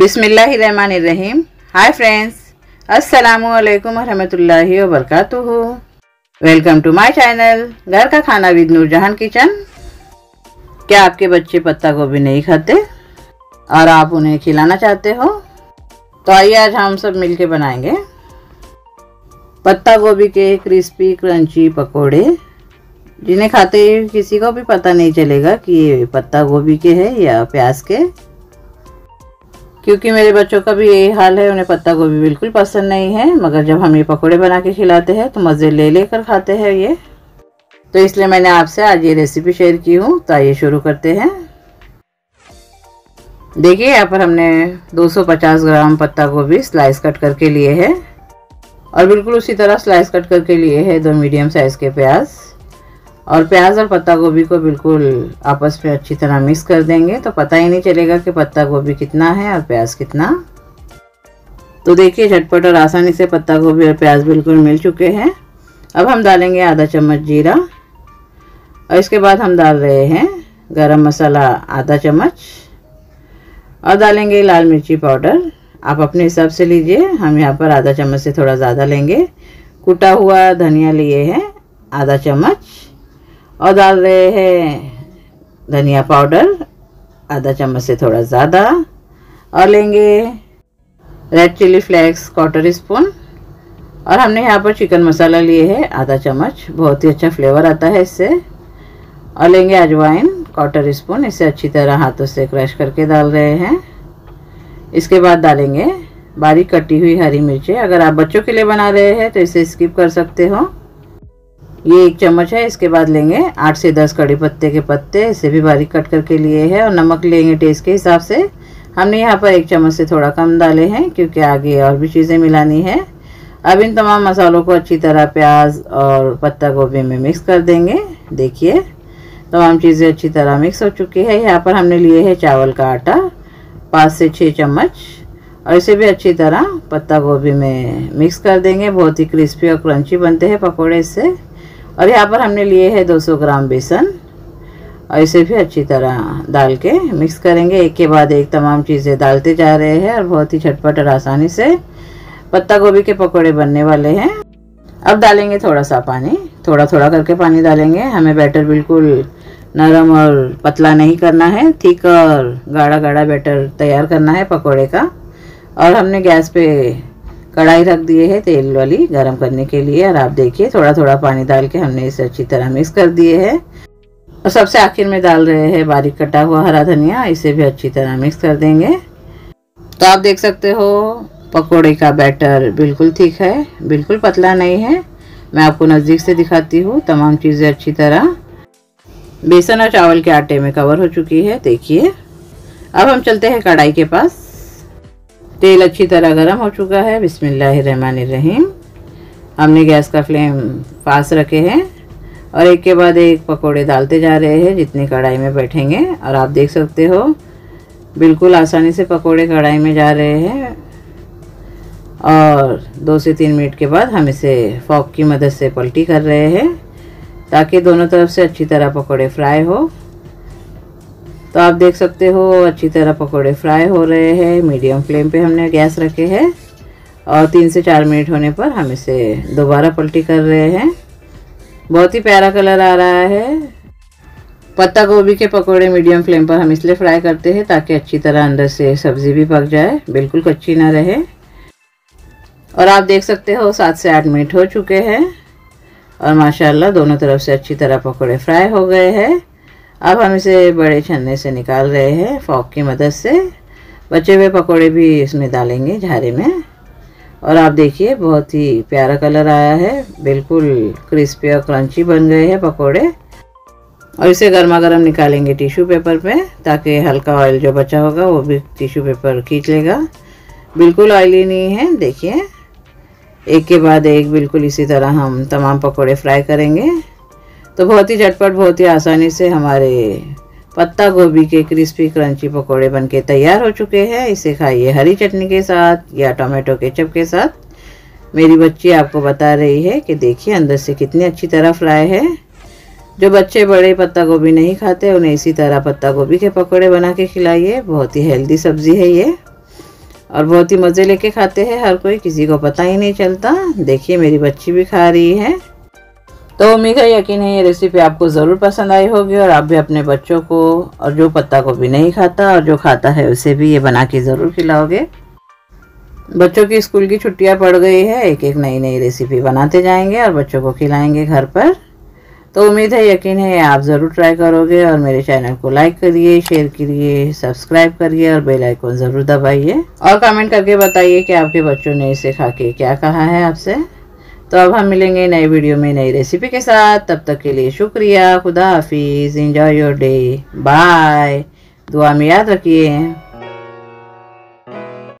बिसमीम hi friends अस्सलाम रहमतुल्लाहि व वेलकम टू माय चैनल, घर का खाना विद नूरजहान किचन। क्या आपके बच्चे पत्ता गोभी नहीं खाते? और आप उन्हें खिलाना चाहते हो? तो आइए आज हम सब मिलके बनाएँगे। पत्ता गोभी के क्रिस्पी, क्रंची पकोड़े। जिन्हें खाते किसी को भी पता नहीं चलेगा कि ये पत्ता गोभी के है या प्याज के। क्योंकि मेरे बच्चों का भी यही हाल है, उन्हें पत्ता गोभी बिल्कुल पसंद नहीं है, मगर जब हम ये पकौड़े बना के खिलाते हैं तो मज़े ले लेकर खाते हैं ये। तो इसलिए मैंने आपसे आज ये रेसिपी शेयर की हूँ तो आइए शुरू करते हैं। देखिए, यहाँ पर हमने 250 ग्राम पत्ता गोभी स्लाइस कट करके लिए है। और बिल्कुल उसी तरह स्लाइस कट करके लिए है, दो मीडियम साइज़ के प्याज। और प्याज और पत्ता गोभी को बिल्कुल आपस में अच्छी तरह मिक्स कर देंगे तो पता ही नहीं चलेगा कि पत्ता गोभी कितना है और प्याज कितना। तो देखिए, झटपट और आसानी से पत्ता गोभी और प्याज बिल्कुल मिल चुके हैं। अब हम डालेंगे आधा चम्मच जीरा, और इसके बाद हम डाल रहे हैं गरम मसाला आधा चम्मच, और डालेंगे लाल मिर्ची पाउडर। आप अपने हिसाब से लीजिए, हम यहाँ पर आधा चम्मच से थोड़ा ज़्यादा लेंगे। कुटा हुआ धनिया लिए हैं, आधा चम्मच। और डाल रहे हैं धनिया पाउडर, आधा चम्मच से थोड़ा ज़्यादा, और लेंगे red chilli flakes quarter spoon और हमने यहाँ पर चिकन मसाला लिए है, आधा चम्मच, बहुत ही अच्छा फ्लेवर आता है इससे। और लेंगे अजवाइन क्वार्टर स्पून इसे अच्छी तरह हाथों से क्रश करके डाल रहे हैं। इसके बाद डालेंगे बारीक कटी हुई हरी मिर्चें। अगर आप बच्चों के लिए बना रहे हैं तो इसे स्किप कर सकते हो। ये एक चम्मच है, इसके बाद लेंगे आठ से दस कड़ी पत्ते के पत्ते, इसे भी बारीक कट करके लिए हैं और नमक लेंगे टेस्ट के हिसाब से। हमने यहाँ पर एक चम्मच से थोड़ा कम डाले हैं, क्योंकि आगे और भी चीज़ें मिलानी है। अब इन तमाम मसालों को अच्छी तरह प्याज और पत्ता गोभी में मिक्स कर देंगे। देखिए, तमाम चीज़ें अच्छी तरह मिक्स हो चुकी है। यहाँ पर हमने लिए है चावल का आटा, पाँच से छः चम्मच। और इसे भी अच्छी तरह पत्ता गोभी में मिक्स कर देंगे। बहुत ही क्रिस्पी और क्रंची बनते हैं पकौड़े इससे। और यहाँ पर हमने लिए है 200 ग्राम बेसन। और इसे भी अच्छी तरह डाल के मिक्स करेंगे। एक के बाद एक तमाम चीज़ें डालते जा रहे हैं और बहुत ही झटपट और आसानी से पत्ता गोभी के पकौड़े बनने वाले हैं। अब डालेंगे थोड़ा सा पानी। थोड़ा थोड़ा करके पानी डालेंगे। हमें बैटर बिल्कुल नरम और पतला नहीं करना है। थिक और गाढ़ा गाढ़ा बैटर तैयार करना है पकौड़े का। और हमने गैस पे कढ़ाई रख दिए है तेल वाली गरम करने के लिए। और आप देखिए थोड़ा थोड़ा पानी डाल के हमने इसे अच्छी तरह मिक्स कर दिए है। और सबसे आखिर में डाल रहे हैं बारीक कटा हुआ हरा धनिया। इसे भी अच्छी तरह मिक्स कर देंगे। तो आप देख सकते हो, पकोड़े का बैटर बिल्कुल ठीक है, बिल्कुल पतला नहीं है। मैं आपको नज़दीक से दिखाती हूँ, तमाम चीज़ें अच्छी तरह। बेसन और चावल के आटे में कवर हो चुकी है, देखिए। अब हम चलते हैं कढ़ाई के पास। तेल अच्छी तरह गर्म हो चुका है। बिसमीम हमने गैस का फ्लेम पास रखे हैं और एक के बाद एक पकोड़े डालते जा रहे हैं जितनी कढ़ाई में बैठेंगे। और आप देख सकते हो, बिल्कुल आसानी से पकोड़े कढ़ाई में जा रहे हैं। और दो से तीन मिनट के बाद हम इसे फॉक की मदद से पलटी कर रहे हैं ताकि दोनों तरफ़ से अच्छी तरह पकोड़े फ्राई हो। तो आप देख सकते हो, अच्छी तरह पकोड़े फ्राई हो रहे हैं, मीडियम फ्लेम पे हमने गैस रखे हैं और तीन से चार मिनट होने पर हम इसे दोबारा पलटी कर रहे हैं। बहुत ही प्यारा कलर आ रहा है। पत्ता गोभी के पकोड़े मीडियम फ्लेम पर हम इसलिए फ्राई करते हैं ताकि अच्छी तरह अंदर से सब्ज़ी भी पक जाए, बिल्कुल कच्ची ना रहे। और आप देख सकते हो, सात से आठ मिनट हो चुके हैं और माशाल्लाह दोनों तरफ़ से अच्छी तरह पकोड़े फ्राई हो गए हैं। अब हम इसे बड़े छन्ने से निकाल रहे हैं फॉक की मदद से। बचे हुए पकोड़े भी इसमें डालेंगे झारे में। और आप देखिए, बहुत ही प्यारा कलर आया है। बिल्कुल क्रिस्पी और क्रंची बन गए हैं पकोड़े। और इसे गर्मा गर्म निकालेंगे टिश्यू पेपर पे ताकि हल्का ऑयल जो बचा होगा वो भी टिश्यू पेपर खींच लेगा। बिल्कुल ऑयली नहीं है, देखिए। एक के बाद एक, बिल्कुल इसी तरह हम तमाम पकोड़े फ्राई करेंगे। तो बहुत ही झटपट, बहुत ही आसानी से हमारे पत्ता गोभी के क्रिस्पी, क्रंची पकोड़े बनके तैयार हो चुके हैं। इसे खाइए हरी चटनी के साथ या टोमेटो केचप के साथ। मेरी बच्ची आपको बता रही है कि देखिए, अंदर से कितनी अच्छी तरह फ्राई है। जो बच्चे बड़े पत्ता गोभी नहीं खाते, उन्हें इसी तरह पत्ता गोभी के पकौड़े बना के खिलाइए। बहुत ही हेल्दी सब्ज़ी है ये। और बहुत ही मज़े लेके खाते हैं। हर कोई, किसी को पता ही नहीं चलता। देखिए, मेरी बच्ची भी खा रही है। तो उम्मीद है यकीन है ये रेसिपी आपको ज़रूर पसंद आई होगी और आप भी अपने बच्चों को और जो पत्ता को भी नहीं खाता और जो खाता है उसे भी ये बना के ज़रूर खिलाओगे। बच्चों की स्कूल की छुट्टियाँ पड़ गई है एक एक नई नई रेसिपी बनाते जाएँगे और बच्चों को खिलाएँगे घर पर। तो उम्मीद है यकीन है आप ज़रूर ट्राई करोगे और मेरे चैनल को लाइक करिए शेयर करिए सब्सक्राइब करिए और बेल आइकन ज़रूर दबाइए। और कमेंट करके बताइए कि आपके बच्चों ने इसे खा के क्या कहा है आपसे। तो अब हम मिलेंगे नए वीडियो में नई रेसिपी के साथ। तब तक के लिए शुक्रिया, खुदा हाफिज़ इंजॉय योर डे बाय दुआ में याद रखिए।